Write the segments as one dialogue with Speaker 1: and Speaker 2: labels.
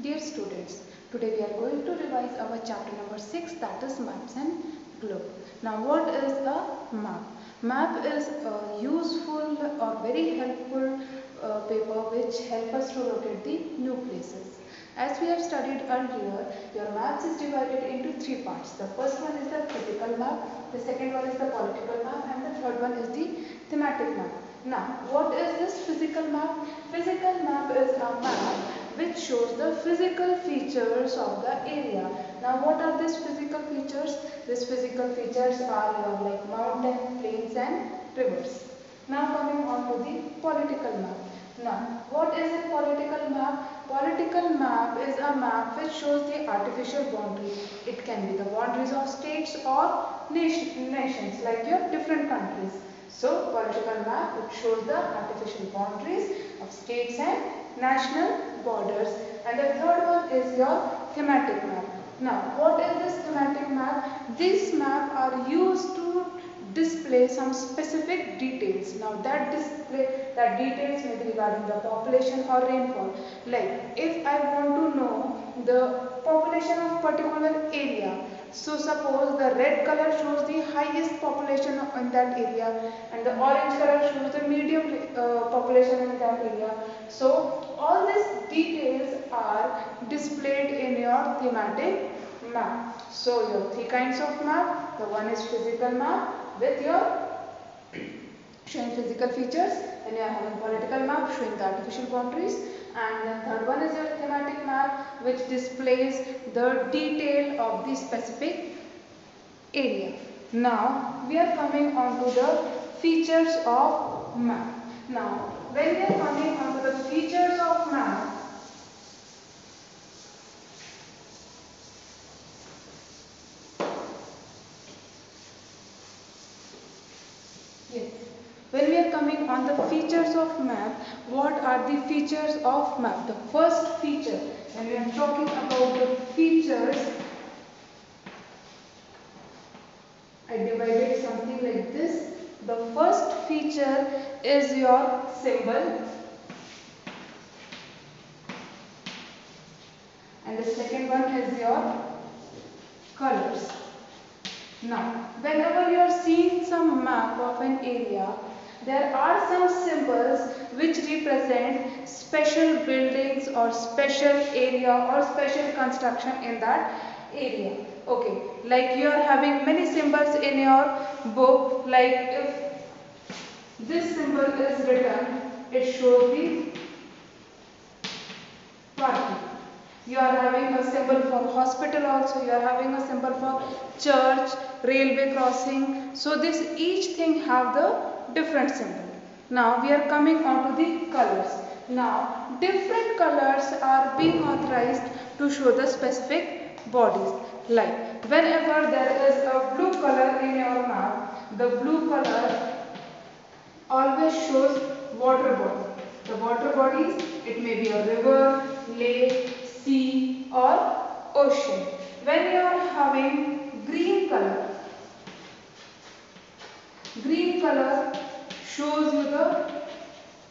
Speaker 1: Dear students, today we are going to revise our chapter number 6 that is maps and globe. Now what is a map? Map is a useful or very helpful uh, paper which help us to locate the new places. As we have studied earlier, your maps is divided into three parts. The first one is the physical map, the second one is the political map and the third one is the thematic map. Now, what is this physical map? Physical map is a map which shows the physical features of the area. Now, what are these physical features? These physical features are uh, like mountain, plains and rivers. Now, coming on to the political map. Now, what is a political map? Political map is a map which shows the artificial boundary. It can be the boundaries of states or nation, nations like your different countries. So, political map it shows the artificial boundaries of states and national borders. And the third one is your thematic map. Now, what is this thematic map? These maps are used to display some specific details. Now that display that details may be regarding the population or rainfall. Like if I want to know the population of particular area. So suppose the red color shows the highest population in that area and the orange color shows the medium uh, population in that area. So all these details are displayed in your thematic map. So your three kinds of map, the one is physical map, with your showing physical features and you are having political map showing the artificial boundaries and the third one is your thematic map which displays the detail of the specific area. Now we are coming on to the features of map. Now when we are coming on the features of map Yes. When we are coming on the features of map, what are the features of map? The first feature, when we are talking about the features, I divided something like this. The first feature is your symbol. And the second one is your colors. Now, whenever you are seeing some map of an area, there are some symbols which represent special buildings or special area or special construction in that area. Okay, like you are having many symbols in your book, like if this symbol is written, it shows the parking you are having a symbol for hospital also. You are having a symbol for church railway crossing. So this each thing have the different symbol. Now we are coming on to the colors. Now different colors are being authorized to show the specific bodies like whenever there is a blue color in your map the blue color always shows water body the water bodies it may be a river lake sea or ocean. When you are having green color, green color shows you the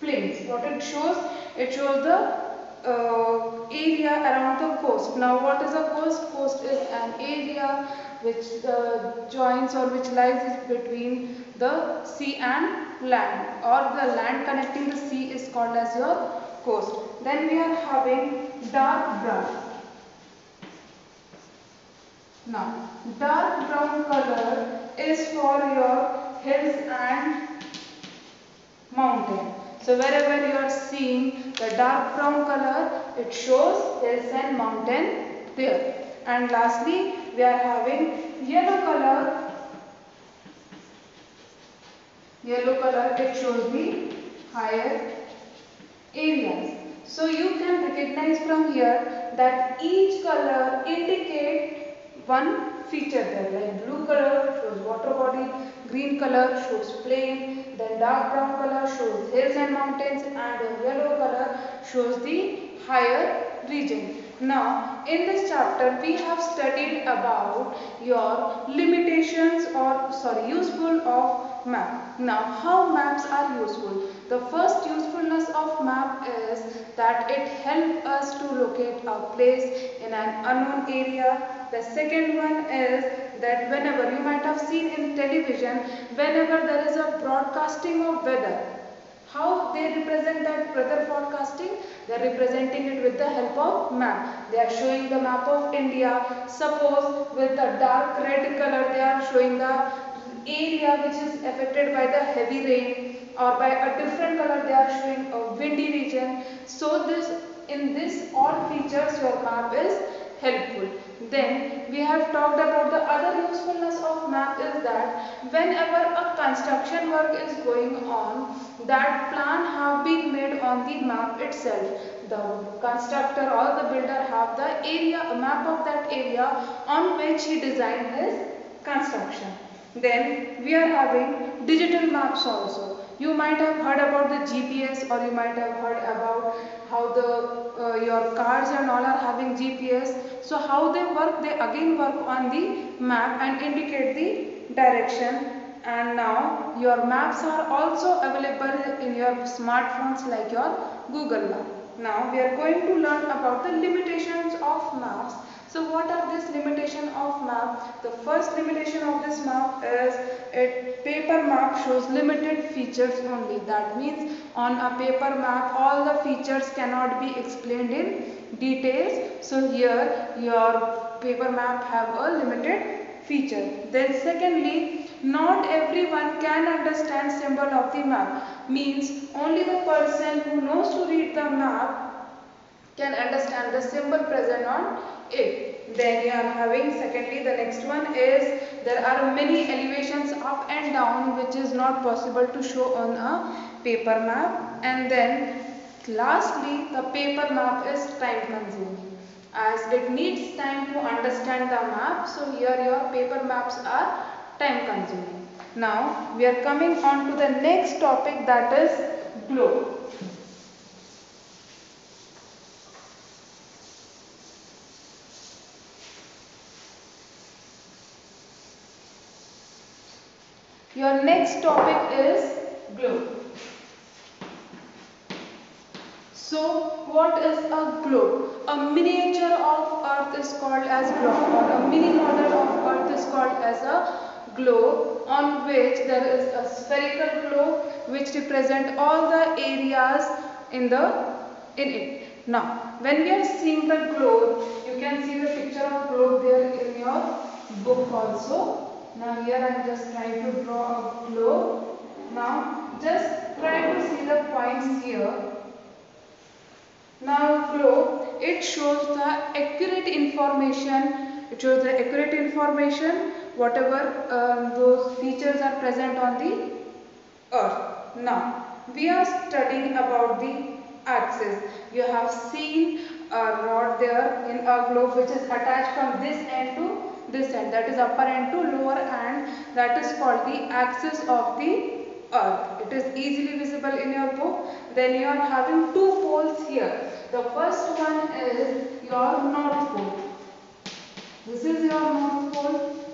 Speaker 1: plains. What it shows? It shows the uh, area around the coast. Now what is a coast? Coast is an area which uh, joins or which lies between the sea and land or the land connecting the sea is called as your coast. Then we are having dark brown. Now, dark brown color is for your hills and mountain. So wherever you are seeing the dark brown color, it shows hills and mountain there. And lastly, we are having yellow color. Yellow color, it shows the higher areas. So you can recognize from here that each color indicate one feature there like blue color shows water body, green color shows plain, then dark brown color shows hills and mountains and the yellow color shows the higher region. Now, in this chapter, we have studied about your limitations or sorry, useful of map. Now, how maps are useful? The first usefulness of map is that it helps us to locate a place in an unknown area. The second one is that whenever you might have seen in television, whenever there is a broadcasting of weather, how they represent that weather forecasting? They are representing it with the help of map. They are showing the map of India. Suppose with the dark red color they are showing the area which is affected by the heavy rain or by a different color they are showing a windy region. So this in this all features your map is helpful. Then we have talked about the other usefulness of map is that whenever a construction work is going on, that plan have been made on the map itself. The constructor or the builder have the area, map of that area on which he designed his construction. Then we are having digital maps also. You might have heard about the GPS or you might have heard about how the uh, your cars and all are having GPS. So how they work, they again work on the map and indicate the direction. And now your maps are also available in your smartphones like your Google Map. Now we are going to learn about the limitations of maps so what are this limitation of map? The first limitation of this map is a paper map shows limited features only. That means on a paper map all the features cannot be explained in details. So here your paper map have a limited feature. Then secondly, not everyone can understand symbol of the map. Means only the person who knows to read the map can understand the symbol present on it. Then you are having secondly the next one is there are many elevations up and down which is not possible to show on a paper map and then lastly the paper map is time consuming as it needs time to understand the map so here your paper maps are time consuming. Now we are coming on to the next topic that is globe. Your next topic is globe. So what is a globe? A miniature of earth is called as globe or a mini model of earth is called as a globe on which there is a spherical globe which represent all the areas in the in it. Now when we are seeing the globe you can see the picture of globe there in your book also now here I am just trying to draw a globe. Now just try to see the points here. Now globe, it shows the accurate information, it shows the accurate information whatever um, those features are present on the earth. Now we are studying about the axis. You have seen a rod there in a globe which is attached from this end to this end that is upper end to lower end that is called the axis of the earth. It is easily visible in your book. Then you are having two poles here. The first one is your north pole. This is your north pole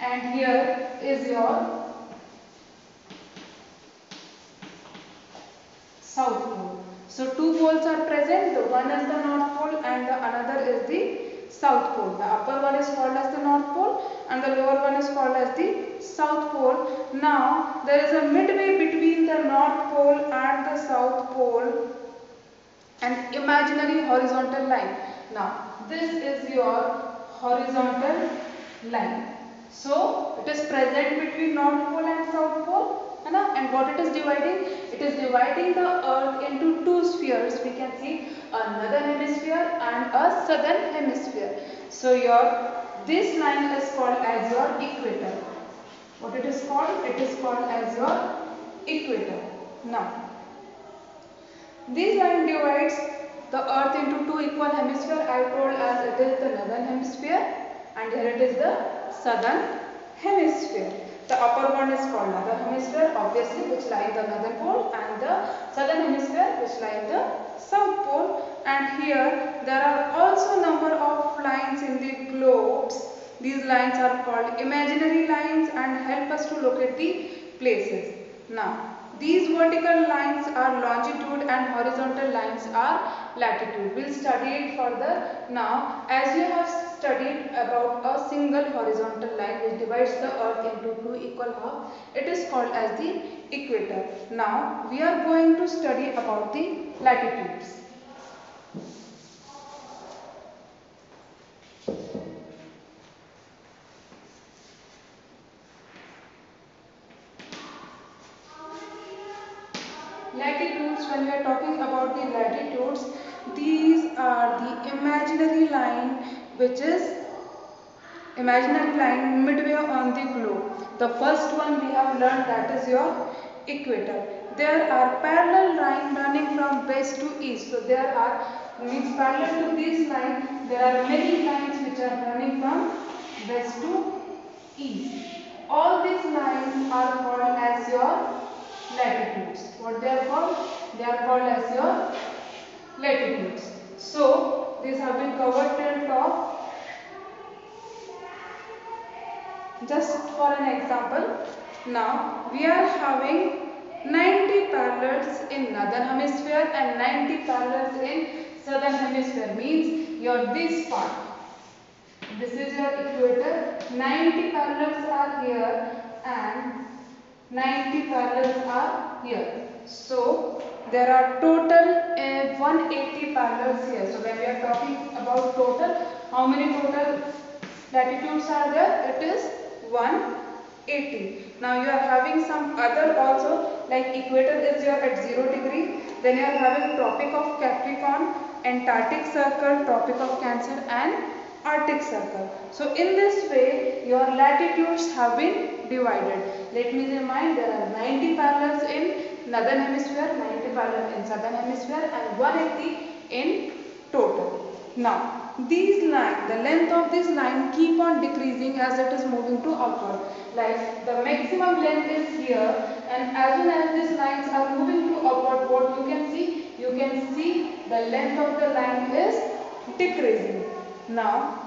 Speaker 1: and here is your south pole. So two poles are present. The one is the north pole and the another is the south pole. The upper one is called as the north pole and the lower one is called as the south pole. Now there is a midway between the north pole and the south pole an imaginary horizontal line. Now this is your horizontal line. So it is present between north pole and south pole and what it is dividing? It is dividing the earth into two spheres. We can see a northern hemisphere and a southern hemisphere. So your this line is called as your equator. What it is called? It is called as your equator. Now, this line divides the earth into two equal hemisphere. I told as it is the northern hemisphere and here it is the southern hemisphere. The upper one is called northern hemisphere obviously which lie in the northern pole and the southern hemisphere which lie in the south pole and here there are also a number of lines in the globes. These lines are called imaginary lines and help us to locate the places. Now these vertical lines are longitude and horizontal lines are latitude. We'll study it further. Now as you have studied about a single horizontal line which divides the earth into two equal halves, it is called as the equator. Now we are going to study about the latitudes when we are talking about the latitudes these are the imaginary line which is imaginary line midway on the globe the first one we have learned that is your equator there are parallel line running from west to east so there are means parallel to this line there are many lines which are running from west to east all these lines are called as your latitudes. What they are called? They are called as your latitudes. So, these have been covered till top. Just for an example, now we are having 90 parallels in northern hemisphere and 90 parallels in southern hemisphere means your this part. This is your equator. 90 parallels are here and 90 parallels are here. So there are total uh, 180 parallels here. So when we are talking about total, how many total latitudes are there? It is 180. Now you are having some other also like equator is your at 0 degree. Then you are having tropic of Capricorn, Antarctic circle, tropic of Cancer and Arctic circle. So in this way your latitudes have been divided. Let me remind there are 90 parallels in northern hemisphere, 90 in southern hemisphere and 180 in total. Now these line, the length of this line keep on decreasing as it is moving to upward. Like the maximum length is here and as soon as these lines are moving to upward what you can see? You can see the length of the line is decreasing. Now,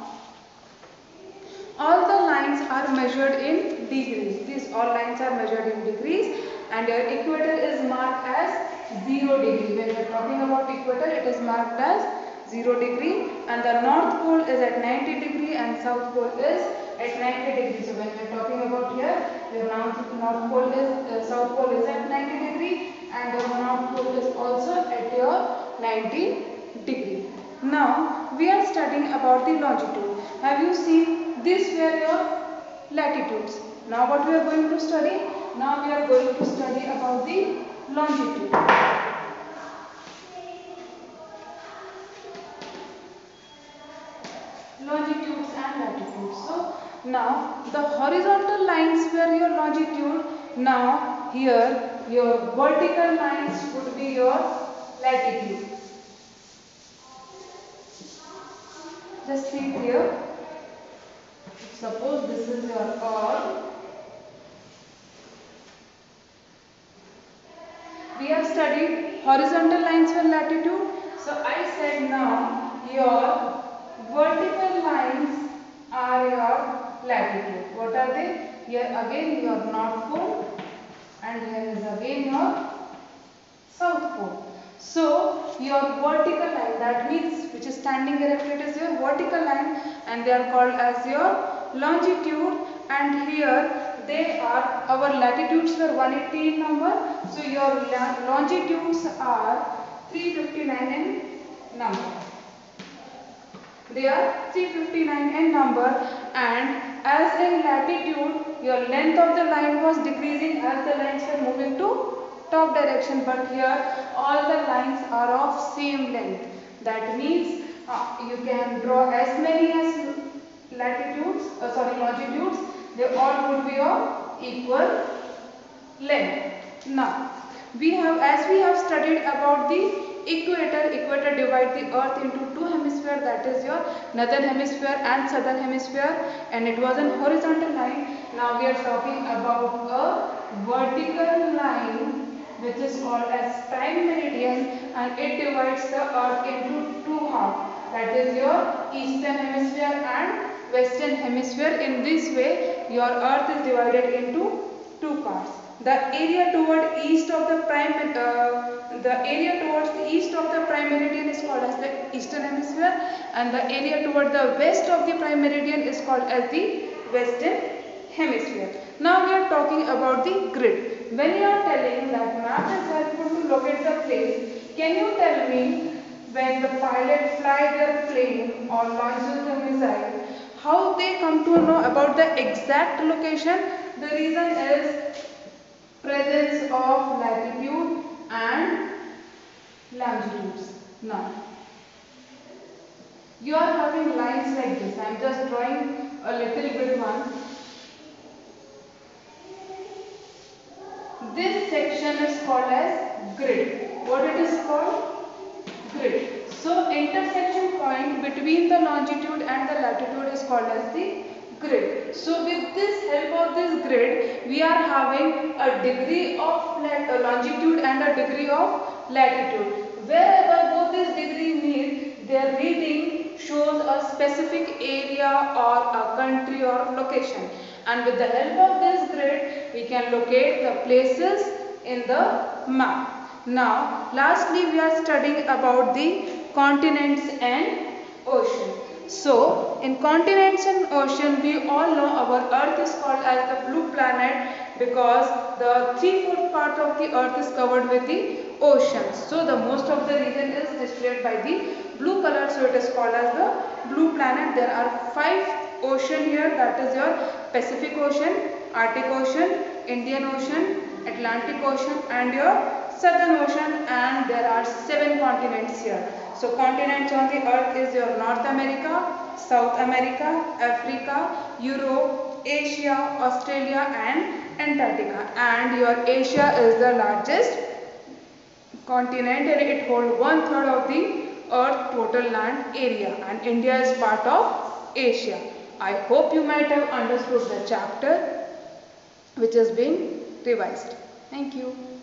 Speaker 1: all the lines are measured in degrees. These all lines are measured in degrees and your equator is marked as 0 degree. When we are talking about equator, it is marked as 0 degree and the north pole is at 90 degree and south pole is at 90 degree. So when we are talking about here, the north, north pole is, uh, south pole is at 90 degree and the north pole is also at your 90 degree. Now we are studying about the longitude. Have you seen these were your latitudes. Now what we are going to study? Now we are going to study about the longitude. Longitudes and latitudes. So now the horizontal lines were your longitude. Now here your vertical lines would be your latitude. Just see here. Suppose this is your earth. We have studied horizontal lines for latitude. So I said now your vertical lines are your latitude. What are they? Here again your north pole and here is again your south pole. So your vertical line that means which is standing erected is your vertical line and they are called as your longitude and here they are our latitudes were 180 in number so your longitudes are 359 in number. They are 359 in number and as in latitude your length of the line was decreasing as the lines were moving to top direction but here all the lines are of same length. That means uh, you can draw as many as latitudes uh, sorry longitudes they all would be of equal length now we have as we have studied about the equator equator divide the earth into two hemisphere that is your northern hemisphere and southern hemisphere and it was an horizontal line now we are talking about a vertical line which is called as prime meridian and it divides the earth into two halves. That is your eastern hemisphere and western hemisphere. In this way your earth is divided into two parts. The area toward east of the prime uh, the area towards the east of the prime meridian is called as the eastern hemisphere and the area toward the west of the prime meridian is called as the western hemisphere. Now we are talking about the grid. When you are telling that map is helpful to locate the place, can you tell me when the pilot fly their plane or launches the missile, how they come to know about the exact location? The reason is presence of latitude and longitudes. Now, you are having lines like this. I am just drawing a little bit one. This section is called as grid. What it is called? Grid. So intersection point between the longitude and the latitude is called as the grid. So with this help of this grid, we are having a degree of uh, longitude and a degree of latitude. Wherever both these degree meet, their reading shows a specific area or a country or location. And with the help of this grid, we can locate the places in the map. Now, lastly, we are studying about the continents and ocean. So, in continents and ocean, we all know our earth is called as the blue planet because the three-fourth part of the earth is covered with the oceans. So, the most of the region is displayed by the blue color. So, it is called as the blue planet. There are five ocean here that is your Pacific Ocean, Arctic Ocean, Indian Ocean, Atlantic Ocean and your Southern Ocean and there are seven continents here. So continents on the earth is your North America, South America, Africa, Europe, Asia, Australia and Antarctica. And your Asia is the largest continent and it holds one third of the earth total land area and India is part of Asia. I hope you might have understood the chapter which has been revised. Thank you.